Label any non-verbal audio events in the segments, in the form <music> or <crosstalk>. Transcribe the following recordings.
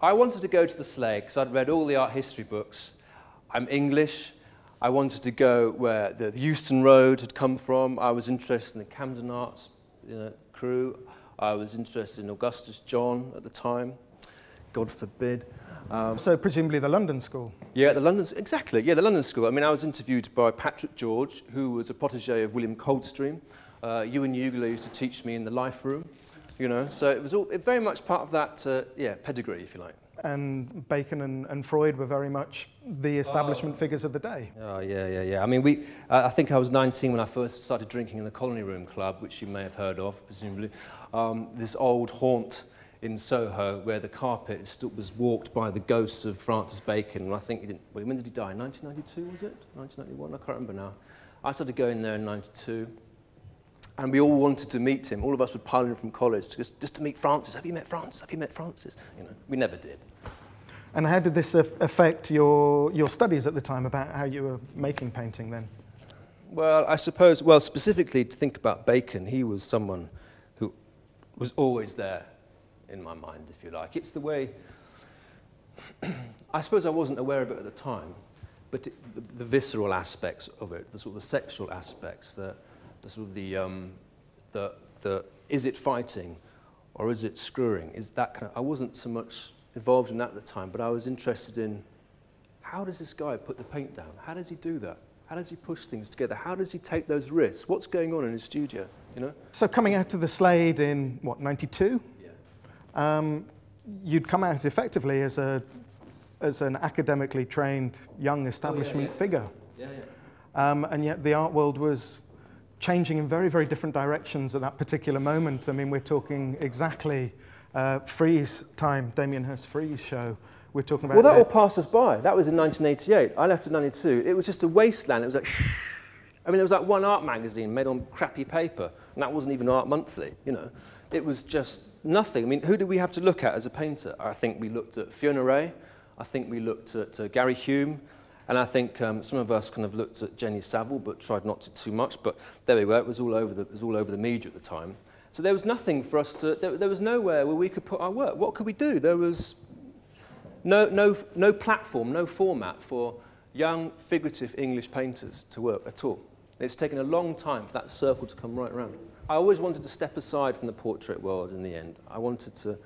I wanted to go to the Slade because I'd read all the art history books. I'm English. I wanted to go where the Euston Road had come from. I was interested in the Camden Arts you know, crew. I was interested in Augustus John at the time. God forbid. Um, so presumably the London School. Yeah, the London exactly. Yeah, the London School. I mean, I was interviewed by Patrick George, who was a protege of William Coldstream. Uh, Euan Uglow used to teach me in the life room. you know. So it was all, it very much part of that, uh, yeah, pedigree, if you like. And Bacon and, and Freud were very much the establishment oh. figures of the day. Oh, yeah, yeah, yeah. I mean, we, uh, I think I was 19 when I first started drinking in the Colony Room Club, which you may have heard of, presumably. Um, this old haunt in Soho where the carpet still was walked by the ghost of Francis Bacon. And I think, he didn't, well, when did he die? 1992, was it? 1991? I can't remember now. I started going there in 92. And we all wanted to meet him. All of us would pile in from college just, just to meet Francis. Have you met Francis? Have you met Francis? You know, we never did. And how did this affect your, your studies at the time about how you were making painting then? Well, I suppose, well, specifically to think about Bacon, he was someone who was always there in my mind, if you like. It's the way, <clears throat> I suppose I wasn't aware of it at the time, but it, the, the, visceral aspects of it, the sort of the sexual aspects, the, the sort of the, um, the, the, is it fighting or is it screwing? Is that kind of, I wasn't so much involved in that at the time, but I was interested in how does this guy put the paint down? How does he do that? How does he push things together? How does he take those risks? What's going on in his studio, you know? So coming out to the Slade in, what, 92? um, you'd come out effectively as, a, as an academically trained young establishment oh, yeah, yeah. figure. Yeah, yeah. Um, and yet the art world was changing in very, very different directions at that particular moment. I mean, we're talking exactly uh, Frieze time, Damien Hirst Freeze show. We're talking about. Well, that all passed us by. That was in 1988. I left in 92. It was just a wasteland. It was like, <laughs> I mean, there was like one art magazine made on crappy paper, and that wasn't even Art Monthly, you know. It was just nothing. I mean, who did we have to look at as a painter? I think we looked at Fiona Rae. I think we looked at uh, Gary Hume. And I think um, some of us kind of looked at Jenny Saville, but tried not to too much. But there we were. It was all over the, it was all over the media at the time. So there was nothing for us to, there, there was nowhere where we could put our work. What could we do? There was no, no, no platform, no format for young, figurative English painters to work at all. It's taken a long time for that circle to come right around. I always wanted to step aside from the portrait world in the end. I wanted to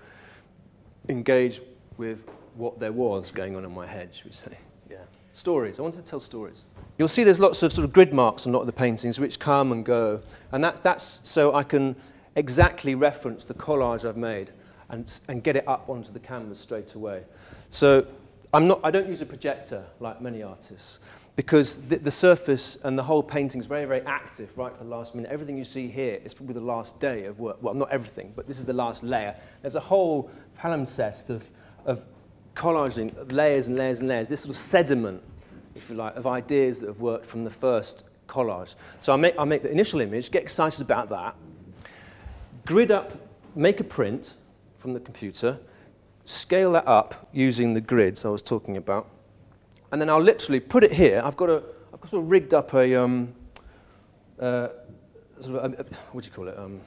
engage with what there was going on in my head, should we say. Stories. I wanted to tell stories. You'll see there's lots of sort of grid marks on a lot of the paintings which come and go. And that, that's so I can exactly reference the collage I've made and, and get it up onto the canvas straight away. So I'm not, I don't use a projector like many artists because the, the, surface and the whole painting is very, very active right to the last minute. Everything you see here is probably the last day of work. Well, not everything, but this is the last layer. There's a whole palimpsest of, of collaging, layers and layers and layers, this sort of sediment, if you like, of ideas that have worked from the first collage. So I make, I make the initial image, get excited about that, grid up, make a print from the computer, scale that up using the grids I was talking about, and then I'll literally put it here. I've got, a, I've got sort of rigged up a, um, uh, sort of a, a, what do you call it? Um,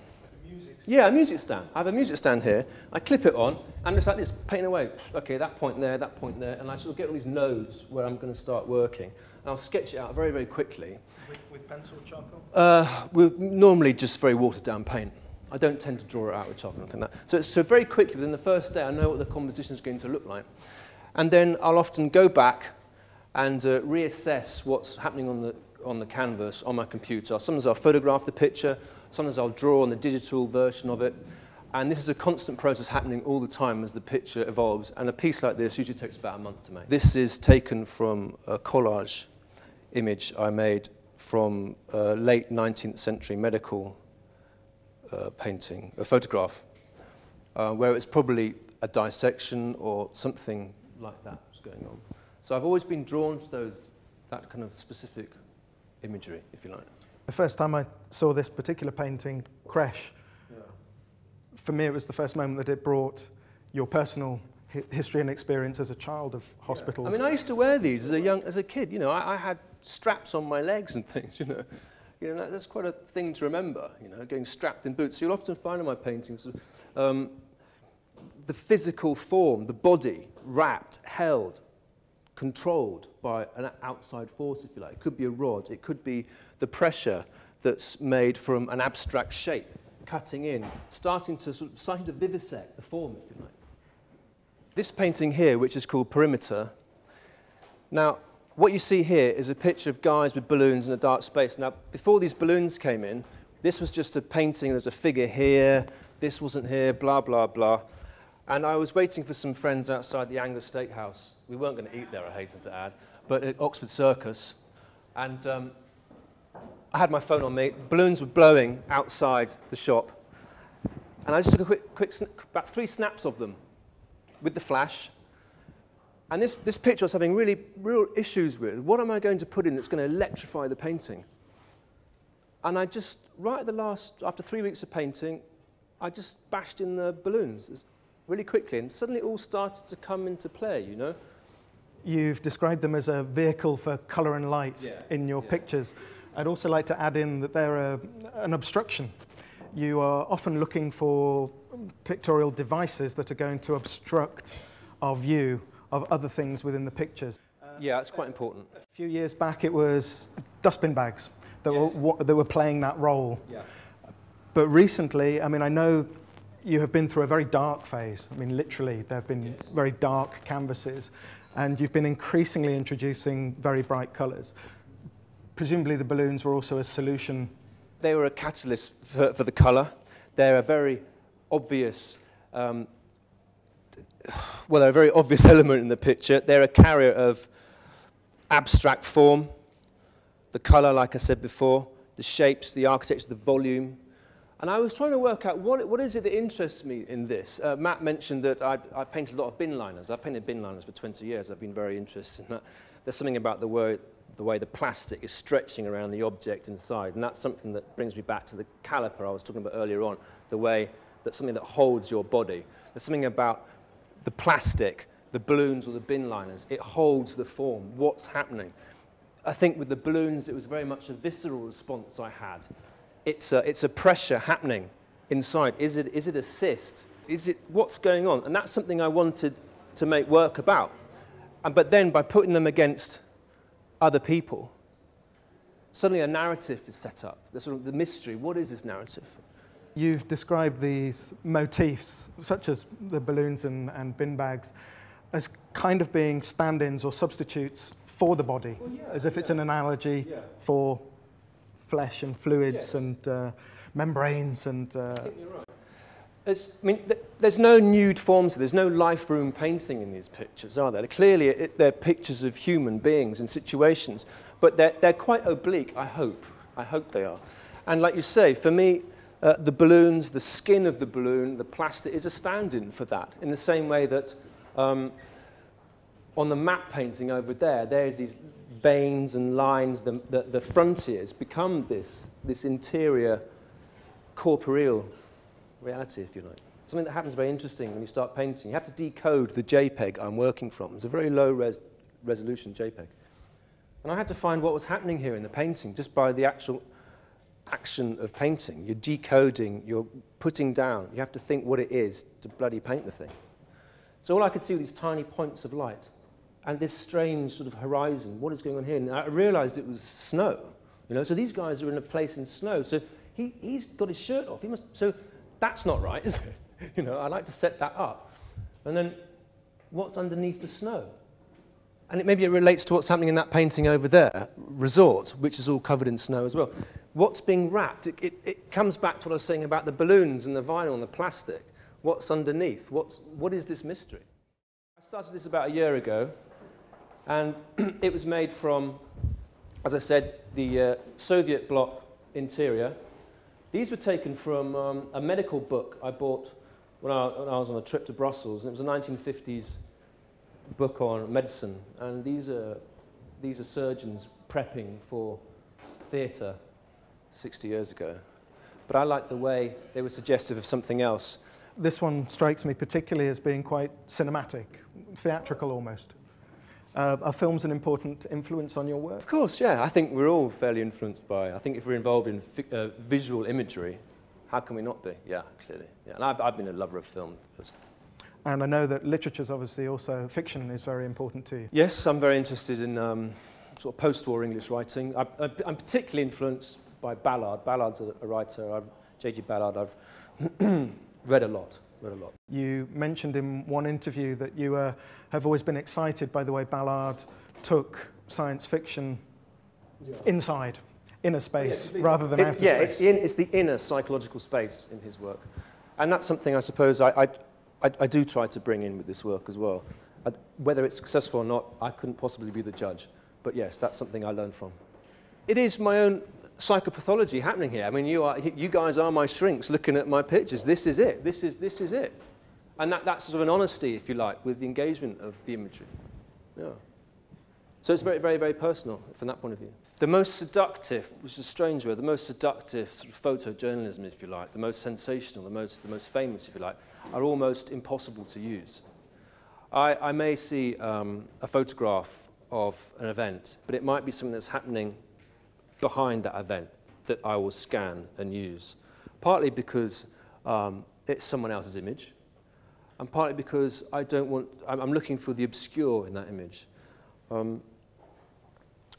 yeah, a music stand. I have a music stand here. I clip it on, and it's like this, painting away. Okay, that point there, that point there, and I sort of get all these nodes where I'm going to start working. And I'll sketch it out very, very quickly. With, with pencil or charcoal? Uh, with normally just very watered down paint. I don't tend to draw it out with charcoal anything like that. So, so very quickly, within the first day, I know what the composition is going to look like. And then I'll often go back and uh, reassess what's happening on the, on the canvas on my computer. Sometimes I'll photograph the picture, sometimes I'll draw on the digital version of it. And this is a constant process happening all the time as the picture evolves. And a piece like this usually takes about a month to make. This is taken from a collage image I made from a late 19th century medical uh, painting, a photograph, uh, where it's probably a dissection or something like that was going on. So I've always been drawn to those, that kind of specific imagery, if you like. The first time I saw this particular painting, Crash, yeah. for me it was the first moment that it brought your personal hi history and experience as a child of hospitals. Yeah. I mean, I used to wear these as a young, as a kid. You know, I, I had straps on my legs and <laughs> things. You know, you know that, that's quite a thing to remember. You know, getting strapped in boots. So you'll often find in my paintings um, the physical form, the body, wrapped, held, controlled by an outside force, if you like. It could be a rod, it could be the pressure that's made from an abstract shape, cutting in, starting to, sort of, starting to vivisect the form, if you like. This painting here, which is called Perimeter, now, what you see here is a picture of guys with balloons in a dark space. Now, before these balloons came in, this was just a painting, there's a figure here, this wasn't here, blah, blah, blah. And I was waiting for some friends outside the Angus Steakhouse. We weren't going to eat there, I hasten to add, but at Oxford Circus. And um, I had my phone on me. Balloons were blowing outside the shop. And I just took a quick, quick about three snaps of them with the flash. And this, this picture I was having really real issues with. What am I going to put in that's going to electrify the painting? And I just, right at the last, after three weeks of painting, I just bashed in the balloons really quickly, and suddenly it all started to come into play, you know? You've described them as a vehicle for colour and light yeah, in your yeah. pictures. I'd also like to add in that they're a, an obstruction. You are often looking for pictorial devices that are going to obstruct our view of other things within the pictures. Yeah, it's quite important. A few years back, it was dustbin bags that, Yes. were, that were playing that role. Yeah. But recently, I mean, I know you have been through a very dark phase. I mean, literally, there have been Yes. very dark canvases, and you've been increasingly introducing very bright colours. Presumably, the balloons were also a solution. They were a catalyst for, for the colour. They're a very obvious, um, well, they're a very obvious <laughs> element in the picture. They're a carrier of abstract form, the colour, like I said before, the shapes, the architecture, the volume. And I was trying to work out what, what is it that interests me in this. Uh, Matt mentioned that I've, I've painted a lot of bin liners. I've painted bin liners for 20 years. I've been very interested in that. There's something about the way, the way the plastic is stretching around the object inside. And that's something that brings me back to the caliper I was talking about earlier on, the way that something that holds your body. There's something about the plastic, the balloons or the bin liners. It holds the form. What's happening? I think with the balloons, it was very much a visceral response I had. It's a, it's a pressure happening inside. Is it, is it a cyst? Is it, what's going on? And that's something I wanted to make work about. And, but then by putting them against other people, suddenly a narrative is set up. The, sort of the mystery. What is this narrative? You've described these motifs, such as the balloons and, and bin bags, as kind of being stand ins or substitutes for the body, Well, yeah, as if it's an analogy Yeah. for flesh and fluids Yes. and uh, membranes and. Uh, I think you're right. It's, I mean, th- there's no nude forms, there's no life room painting in these pictures, are there? Clearly, it, they're pictures of human beings and situations, but they're, they're quite oblique, I hope. I hope they are. And like you say, for me, uh, the balloons, the skin of the balloon, the plaster is a stand in for that, in the same way that um, on the map painting over there, there's these veins and lines, the, the, the frontiers become this, this interior corporeal reality, if you like. Something that happens very interesting when you start painting. You have to decode the JPEG I'm working from. It's a very low res resolution JPEG. And I had to find what was happening here in the painting just by the actual action of painting. You're decoding, you're putting down. You have to think what it is to bloody paint the thing. So all I could see were these tiny points of light and this strange sort of horizon. What is going on here? And I realized it was snow. You know, so these guys are in a place in snow. So he, he's got his shirt off. He must, so that's not right, is it? <laughs> You know, I like to set that up. And then what's underneath the snow? And it, maybe it relates to what's happening in that painting over there, Resort, which is all covered in snow as well. What's being wrapped? It, it, it comes back to what I was saying about the balloons and the vinyl and the plastic. What's underneath? What's, what is this mystery? I started this about a year ago, and <clears throat> it was made from, as I said, the uh, Soviet bloc interior. These were taken from um, a medical book I bought when I, when I was on a trip to Brussels, and it was a 1950s book on medicine. And these are, these are surgeons prepping for theatre 60 years ago. But I like the way they were suggestive of something else. this one strikes me particularly as being quite cinematic, theatrical almost. Uh, are films an important influence on your work? Of course, yeah. I think we're all fairly influenced by. I think if we're involved in uh, visual imagery, how can we not be? Yeah, clearly. Yeah, and I've, I've been a lover of film. And I know that literature is obviously also, fiction is very important to you. Yes, I'm very interested in um, sort of post-war English writing. I, I'm particularly influenced by Ballard. Ballard's a, a writer. I've, J.G. Ballard, I've <clears throat> read a lot. Read a lot. You mentioned in one interview that you uh, have always been excited by the way Ballard took science fiction yeah. inside, inner space, yeah, rather than it, outer yeah, space. it's, it's the inner psychological space in his work. And that's something I suppose I, I, I, I do try to bring in with this work as well. I, whether it's successful or not, I couldn't possibly be the judge. But yes, that's something I learned from. It is my own psychopathology happening here. I mean, you, are, you guys are my shrinks looking at my pictures. This is it. This is, this is it. And that, that's sort of an honesty, if you like, with the engagement of the imagery. Yeah. So it's very, very, very personal from that point of view. The most seductive, which is a strange word, the most seductive sort of photojournalism, if you like, the most sensational, the most, the most famous, if you like, are almost impossible to use. I, I may see um, a photograph of an event, but it might be something that's happening behind that event that I will scan and use. Partly because um, it's someone else's image, and partly because I don't want, I'm, looking for the obscure in that image. Um,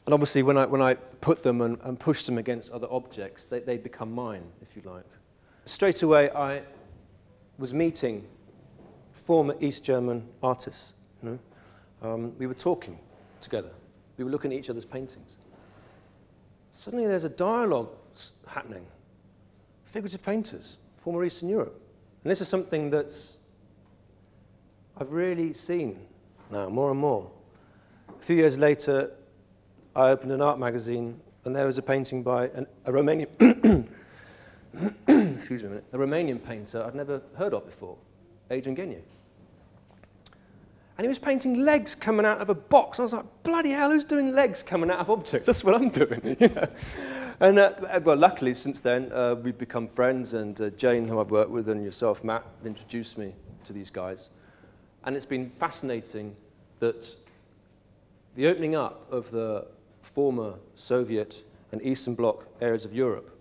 and obviously, when I, when I put them and, and push them against other objects, they, they become mine, if you like. Straight away, I was meeting former East German artists. You know? um, we were talking together. We were looking at each other's paintings. Suddenly, there's a dialogue happening. Figurative painters, former Eastern Europe. And this is something that's I've really seen now, more and more. A few years later, I opened an art magazine, and there was a painting by an, a Romanian, <coughs> excuse me a minute, a Romanian painter I'd never heard of before, Adrian Ghenie. And he was painting legs coming out of a box. And I was like, bloody hell, who's doing legs coming out of objects? That's what I'm doing. <laughs> And uh, well, luckily, since then, uh, we've become friends. And uh, Jane, who I've worked with, and yourself, Matt, introduced me to these guys. And it's been fascinating that the opening up of the former Soviet and Eastern Bloc areas of Europe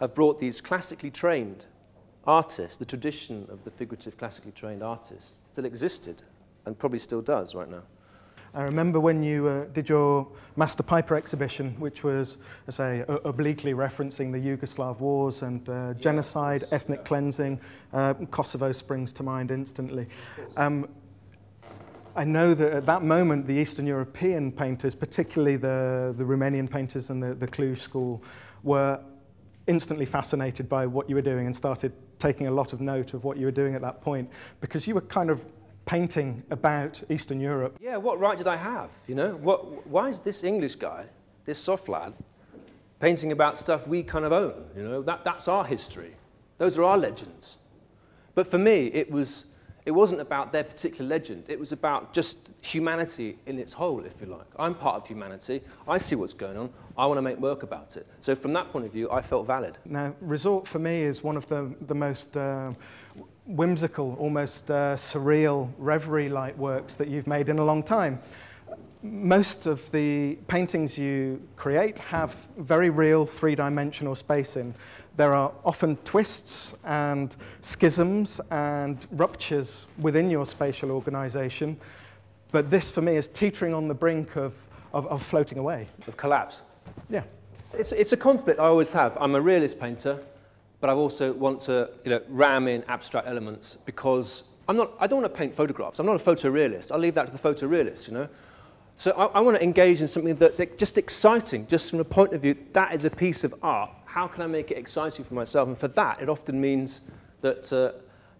have brought these classically trained artists, the tradition of the figurative classically trained artists, still existed and probably still does right now. I remember when you uh, did your Master Piper exhibition, which was, I say, obliquely referencing the Yugoslav wars and uh, genocide, ethnic cleansing. Uh, Kosovo springs to mind instantly. Um, I know that at that moment, the Eastern European painters, particularly the, the Romanian painters and the, the Cluj school, were instantly fascinated by what you were doing and started taking a lot of note of what you were doing at that point because you were kind of painting about Eastern Europe. Yeah, what right did I have? You know, what, why is this English guy, this soft lad, painting about stuff we kind of own? You know, that, that's our history. Those are our legends. But for me, it was it wasn't about their particular legend. It was about just humanity in its whole, if you like. I'm part of humanity. I see what's going on. I want to make work about it. So from that point of view, I felt valid. Now, Resort for me is one of the, the most uh, whimsical, almost uh, surreal, reverie-like works that you've made in a long time. Most of the paintings you create have very real three-dimensional space in. There are often twists and schisms and ruptures within your spatial organization, but this for me is teetering on the brink of, of, of floating away. Of collapse. Yeah. It's, it's a conflict I always have. I'm a realist painter, but I also want to you know, ram in abstract elements because I'm not, I don't want to paint photographs. I'm not a photorealist. I'll leave that to the photorealist, you know. So I, I want to engage in something that's just exciting, just from the point of view that is a piece of art how can I make it exciting for myself? And for that, it often means that, uh,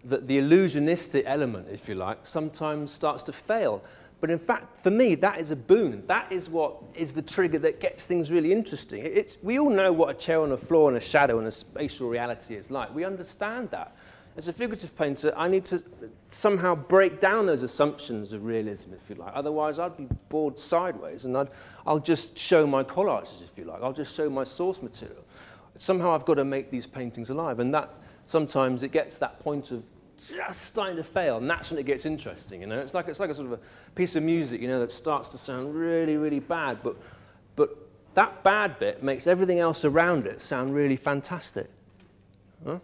that the illusionistic element, if you like, sometimes starts to fail. But in fact, for me, that is a boon. That is what is the trigger that gets things really interesting. It's, we all know what a chair on a floor and a shadow and a spatial reality is like. We understand that. As a figurative painter, I need to somehow break down those assumptions of realism, if you like. Otherwise, I'd be bored sideways, and I'd, I'll just show my collages, if you like. I'll just show my source material somehow I've got to make these paintings alive. And that sometimes it gets that point of just starting to fail, and that's when it gets interesting. You know, it's like it's like a sort of a piece of music, you know, that starts to sound really, really bad, but but that bad bit makes everything else around it sound really fantastic. Huh?